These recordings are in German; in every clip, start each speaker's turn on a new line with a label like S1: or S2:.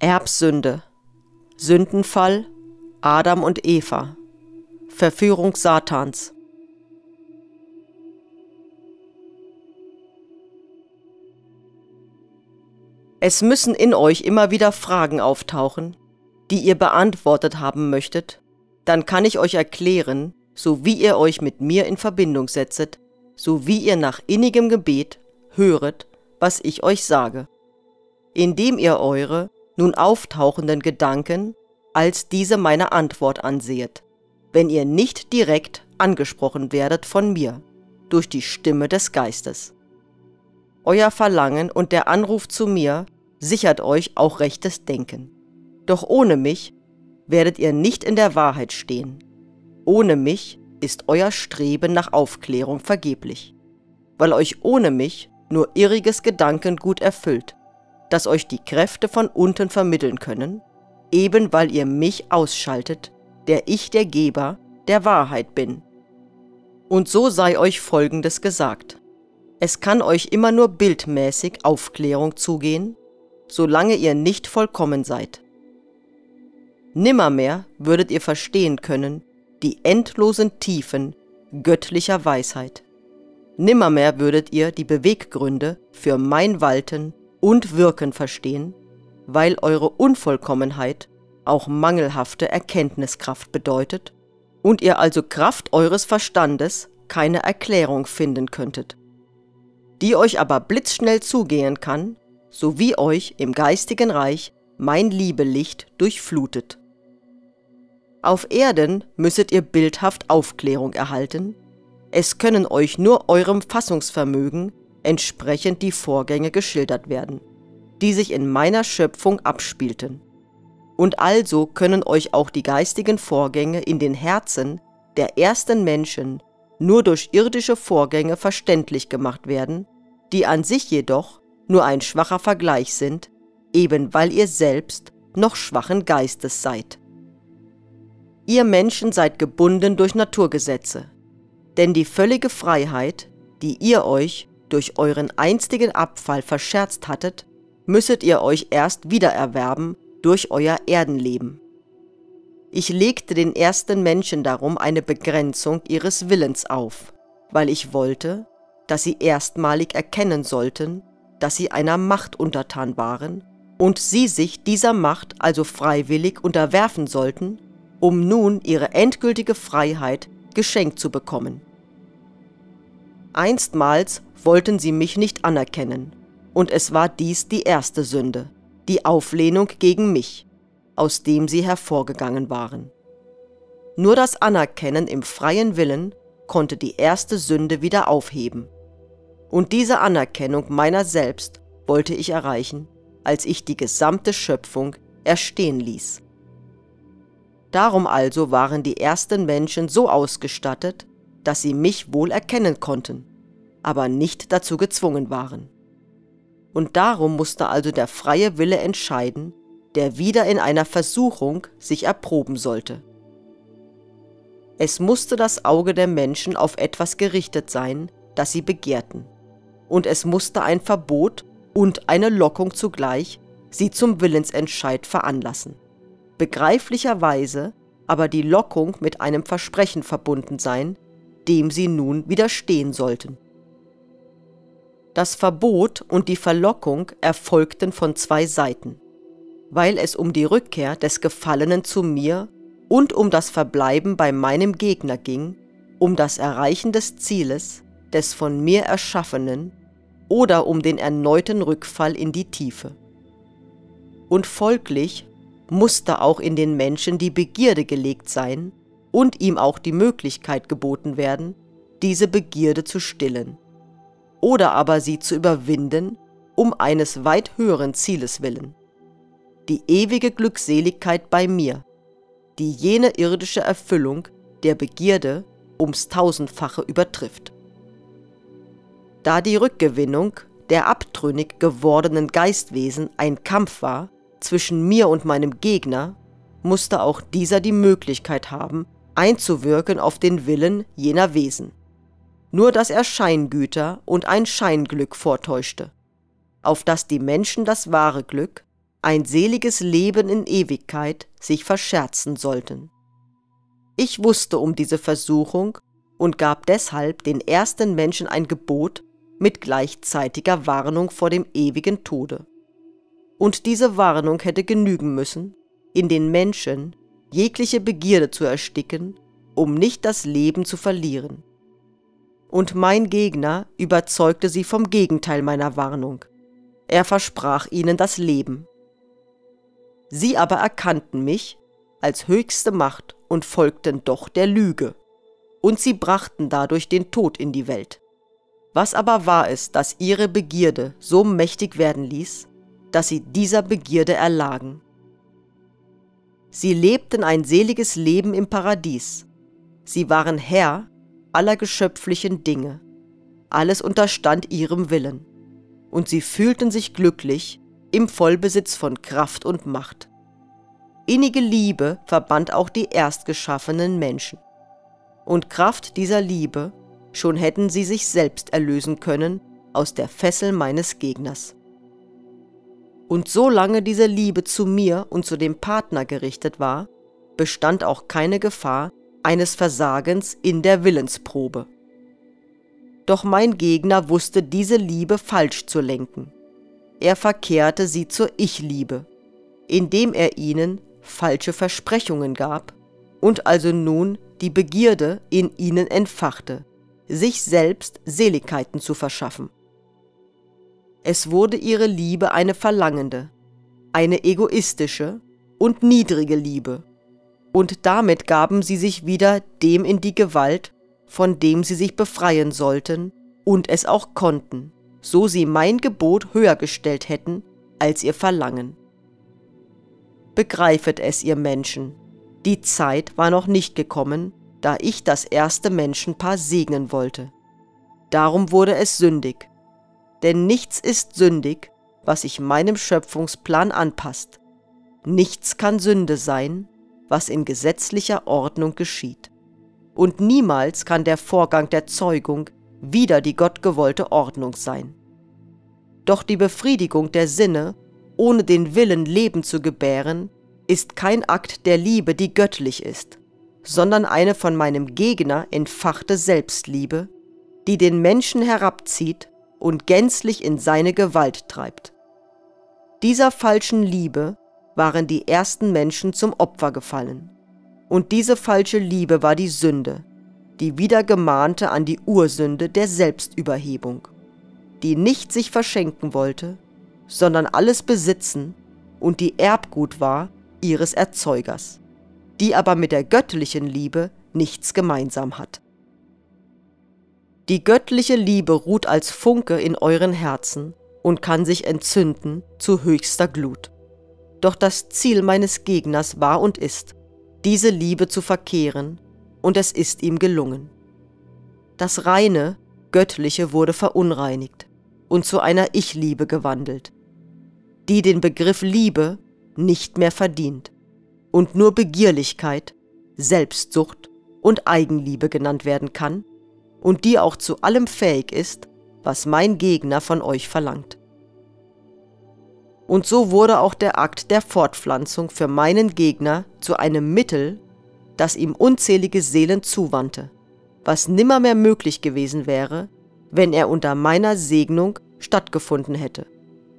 S1: Erbsünde, Sündenfall, Adam und Eva, Verführung Satans. Es müssen in euch immer wieder Fragen auftauchen, die ihr beantwortet haben möchtet, dann kann ich euch erklären, so wie ihr euch mit mir in Verbindung setzet, so wie ihr nach innigem Gebet höret, was ich euch sage, indem ihr eure nun auftauchenden Gedanken als diese meine Antwort ansehet, wenn ihr nicht direkt angesprochen werdet von mir, durch die Stimme des Geistes. Euer Verlangen und der Anruf zu mir sichert euch auch rechtes Denken. Doch ohne mich werdet ihr nicht in der Wahrheit stehen. Ohne mich ist euer Streben nach Aufklärung vergeblich, weil euch ohne mich nur irriges Gedankengut erfüllt, das euch die Kräfte von unten vermitteln können, eben weil ihr mich ausschaltet, der ich der Geber der Wahrheit bin. Und so sei euch Folgendes gesagt. Es kann euch immer nur bildmäßig Aufklärung zugehen, solange ihr nicht vollkommen seid. Nimmermehr würdet ihr verstehen können die endlosen Tiefen göttlicher Weisheit. Nimmermehr würdet ihr die Beweggründe für mein Walten und Wirken verstehen, weil eure Unvollkommenheit auch mangelhafte Erkenntniskraft bedeutet und ihr also Kraft eures Verstandes keine Erklärung finden könntet, die euch aber blitzschnell zugehen kann, so wie euch im geistigen Reich mein Liebelicht durchflutet. Auf Erden müsset ihr bildhaft Aufklärung erhalten, es können euch nur eurem Fassungsvermögen entsprechend die Vorgänge geschildert werden, die sich in meiner Schöpfung abspielten. Und also können euch auch die geistigen Vorgänge in den Herzen der ersten Menschen nur durch irdische Vorgänge verständlich gemacht werden, die an sich jedoch nur ein schwacher Vergleich sind, eben weil ihr selbst noch schwachen Geistes seid. Ihr Menschen seid gebunden durch Naturgesetze, denn die völlige Freiheit, die ihr euch durch euren einstigen Abfall verscherzt hattet, müsstet ihr euch erst wiedererwerben durch euer Erdenleben. Ich legte den ersten Menschen darum eine Begrenzung ihres Willens auf, weil ich wollte, dass sie erstmalig erkennen sollten, dass sie einer Macht untertan waren und sie sich dieser Macht also freiwillig unterwerfen sollten, um nun ihre endgültige Freiheit geschenkt zu bekommen. Einstmals wollten sie mich nicht anerkennen, und es war dies die erste Sünde, die Auflehnung gegen mich, aus dem sie hervorgegangen waren. Nur das Anerkennen im freien Willen konnte die erste Sünde wieder aufheben. Und diese Anerkennung meiner selbst wollte ich erreichen, als ich die gesamte Schöpfung erstehen ließ. Darum also waren die ersten Menschen so ausgestattet, dass sie mich wohl erkennen konnten, aber nicht dazu gezwungen waren. Und darum musste also der freie Wille entscheiden, der wieder in einer Versuchung sich erproben sollte. Es musste das Auge der Menschen auf etwas gerichtet sein, das sie begehrten und es musste ein Verbot und eine Lockung zugleich sie zum Willensentscheid veranlassen. Begreiflicherweise aber die Lockung mit einem Versprechen verbunden sein, dem sie nun widerstehen sollten. Das Verbot und die Verlockung erfolgten von zwei Seiten, weil es um die Rückkehr des Gefallenen zu mir und um das Verbleiben bei meinem Gegner ging, um das Erreichen des Zieles, des von mir Erschaffenen oder um den erneuten Rückfall in die Tiefe. Und folglich musste auch in den Menschen die Begierde gelegt sein und ihm auch die Möglichkeit geboten werden, diese Begierde zu stillen oder aber sie zu überwinden um eines weit höheren Zieles willen. Die ewige Glückseligkeit bei mir, die jene irdische Erfüllung der Begierde ums tausendfache übertrifft. Da die Rückgewinnung der abtrünnig gewordenen Geistwesen ein Kampf war zwischen mir und meinem Gegner, musste auch dieser die Möglichkeit haben, einzuwirken auf den Willen jener Wesen. Nur dass er Scheingüter und ein Scheinglück vortäuschte, auf dass die Menschen das wahre Glück, ein seliges Leben in Ewigkeit sich verscherzen sollten. Ich wusste um diese Versuchung und gab deshalb den ersten Menschen ein Gebot mit gleichzeitiger Warnung vor dem ewigen Tode. Und diese Warnung hätte genügen müssen, in den Menschen jegliche Begierde zu ersticken, um nicht das Leben zu verlieren. Und mein Gegner überzeugte sie vom Gegenteil meiner Warnung. Er versprach ihnen das Leben. Sie aber erkannten mich als höchste Macht und folgten doch der Lüge. Und sie brachten dadurch den Tod in die Welt. Was aber war es, dass ihre Begierde so mächtig werden ließ, dass sie dieser Begierde erlagen? Sie lebten ein seliges Leben im Paradies. Sie waren Herr aller geschöpflichen Dinge. Alles unterstand ihrem Willen. Und sie fühlten sich glücklich im Vollbesitz von Kraft und Macht. Innige Liebe verband auch die erstgeschaffenen Menschen. Und Kraft dieser Liebe, schon hätten sie sich selbst erlösen können aus der Fessel meines Gegners. Und solange diese Liebe zu mir und zu dem Partner gerichtet war, bestand auch keine Gefahr eines Versagens in der Willensprobe. Doch mein Gegner wusste diese Liebe falsch zu lenken. Er verkehrte sie zur Ich-Liebe, indem er ihnen falsche Versprechungen gab und also nun die Begierde in ihnen entfachte, sich selbst Seligkeiten zu verschaffen. Es wurde ihre Liebe eine verlangende, eine egoistische und niedrige Liebe, und damit gaben sie sich wieder dem in die Gewalt, von dem sie sich befreien sollten und es auch konnten, so sie mein Gebot höher gestellt hätten als ihr Verlangen. Begreifet es, ihr Menschen, die Zeit war noch nicht gekommen, da ich das erste Menschenpaar segnen wollte. Darum wurde es sündig, denn nichts ist sündig, was sich meinem Schöpfungsplan anpasst. Nichts kann Sünde sein, was in gesetzlicher Ordnung geschieht. Und niemals kann der Vorgang der Zeugung wieder die gottgewollte Ordnung sein. Doch die Befriedigung der Sinne, ohne den Willen Leben zu gebären, ist kein Akt der Liebe, die göttlich ist, sondern eine von meinem Gegner entfachte Selbstliebe, die den Menschen herabzieht und gänzlich in seine Gewalt treibt. Dieser falschen Liebe waren die ersten Menschen zum Opfer gefallen. Und diese falsche Liebe war die Sünde, die wieder gemahnte an die Ursünde der Selbstüberhebung, die nicht sich verschenken wollte, sondern alles besitzen und die Erbgut war ihres Erzeugers, die aber mit der göttlichen Liebe nichts gemeinsam hat. Die göttliche Liebe ruht als Funke in euren Herzen und kann sich entzünden zu höchster Glut. Doch das Ziel meines Gegners war und ist, diese Liebe zu verkehren, und es ist ihm gelungen. Das reine, göttliche wurde verunreinigt und zu einer Ich-Liebe gewandelt, die den Begriff Liebe nicht mehr verdient und nur Begierlichkeit, Selbstsucht und Eigenliebe genannt werden kann und die auch zu allem fähig ist, was mein Gegner von euch verlangt. Und so wurde auch der Akt der Fortpflanzung für meinen Gegner zu einem Mittel, das ihm unzählige Seelen zuwandte, was nimmermehr möglich gewesen wäre, wenn er unter meiner Segnung stattgefunden hätte,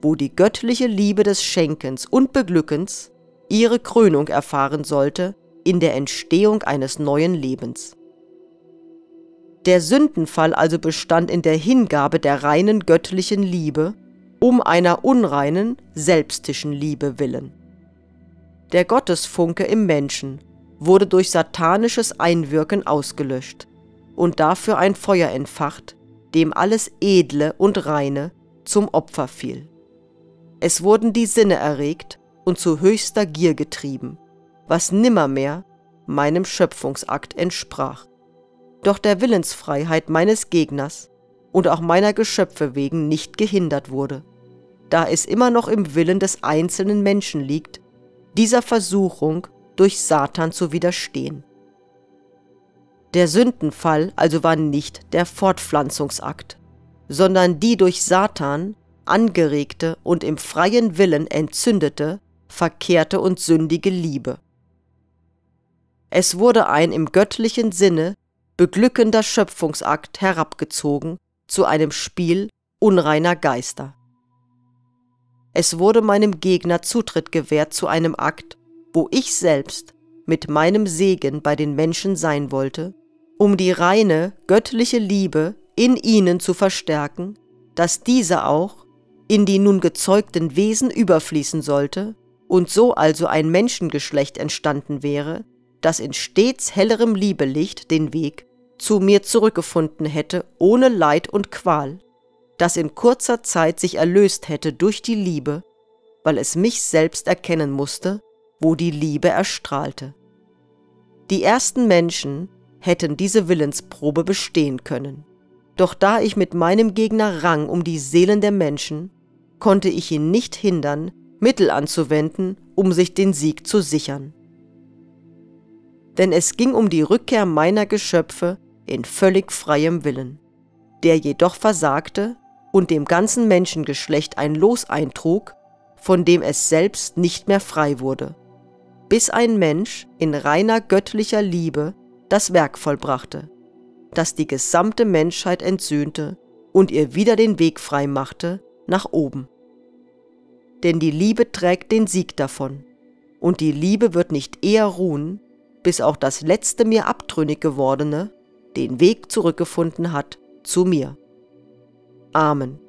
S1: wo die göttliche Liebe des Schenkens und Beglückens ihre Krönung erfahren sollte in der Entstehung eines neuen Lebens. Der Sündenfall also bestand in der Hingabe der reinen göttlichen Liebe um einer unreinen, selbstischen Liebe willen. Der Gottesfunke im Menschen wurde durch satanisches Einwirken ausgelöscht und dafür ein Feuer entfacht, dem alles Edle und Reine zum Opfer fiel. Es wurden die Sinne erregt und zu höchster Gier getrieben, was nimmermehr meinem Schöpfungsakt entsprach doch der Willensfreiheit meines Gegners und auch meiner Geschöpfe wegen nicht gehindert wurde, da es immer noch im Willen des einzelnen Menschen liegt, dieser Versuchung durch Satan zu widerstehen. Der Sündenfall also war nicht der Fortpflanzungsakt, sondern die durch Satan angeregte und im freien Willen entzündete, verkehrte und sündige Liebe. Es wurde ein im göttlichen Sinne beglückender Schöpfungsakt herabgezogen zu einem Spiel unreiner Geister. Es wurde meinem Gegner Zutritt gewährt zu einem Akt, wo ich selbst mit meinem Segen bei den Menschen sein wollte, um die reine göttliche Liebe in ihnen zu verstärken, dass diese auch in die nun gezeugten Wesen überfließen sollte und so also ein Menschengeschlecht entstanden wäre, das in stets hellerem Liebelicht den Weg zu mir zurückgefunden hätte, ohne Leid und Qual, das in kurzer Zeit sich erlöst hätte durch die Liebe, weil es mich selbst erkennen musste, wo die Liebe erstrahlte. Die ersten Menschen hätten diese Willensprobe bestehen können. Doch da ich mit meinem Gegner rang um die Seelen der Menschen, konnte ich ihn nicht hindern, Mittel anzuwenden, um sich den Sieg zu sichern. Denn es ging um die Rückkehr meiner Geschöpfe in völlig freiem Willen, der jedoch versagte und dem ganzen Menschengeschlecht ein Los eintrug, von dem es selbst nicht mehr frei wurde, bis ein Mensch in reiner göttlicher Liebe das Werk vollbrachte, das die gesamte Menschheit entsöhnte und ihr wieder den Weg frei machte nach oben. Denn die Liebe trägt den Sieg davon, und die Liebe wird nicht eher ruhen, bis auch das letzte mir abtrünnig gewordene den Weg zurückgefunden hat zu mir. Amen.